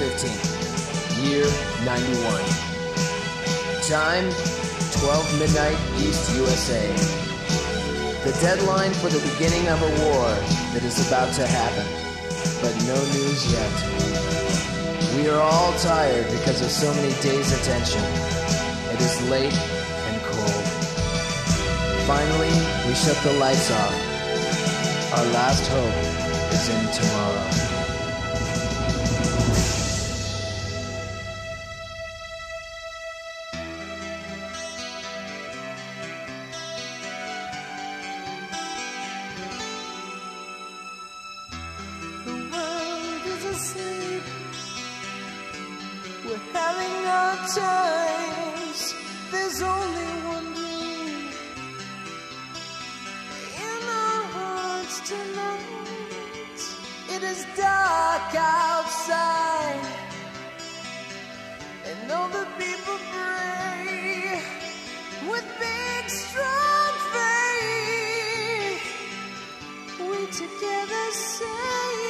15th, year 91. Time 12 midnight East USA. The deadline for the beginning of a war that is about to happen, but no news yet. We are all tired because of so many days of tension. It is late and cold. Finally, we shut the lights off. Our last hope is in tomorrow. We're having our times. There's only one dream in our hearts tonight. It is dark outside, and all the people pray with big, strong faith we together say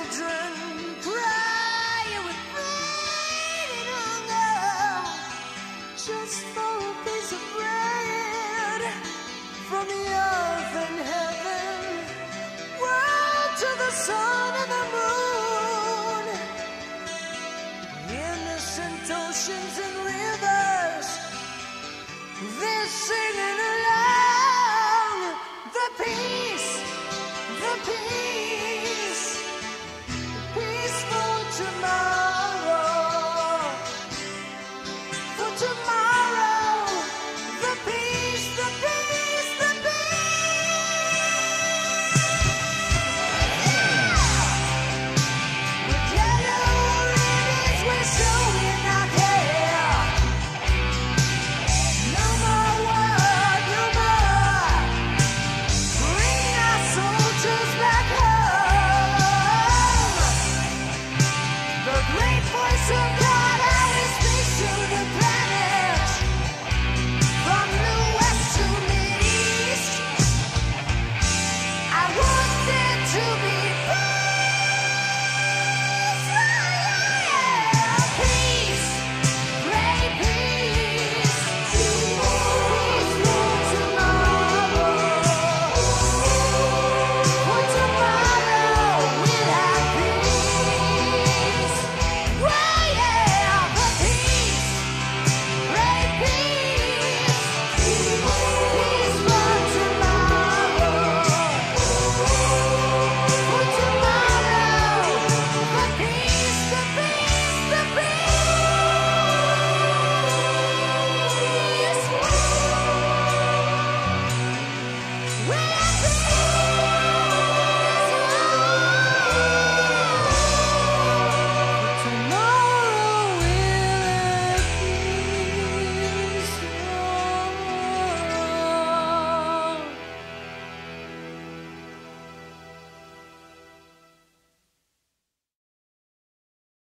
oceans and rivers. This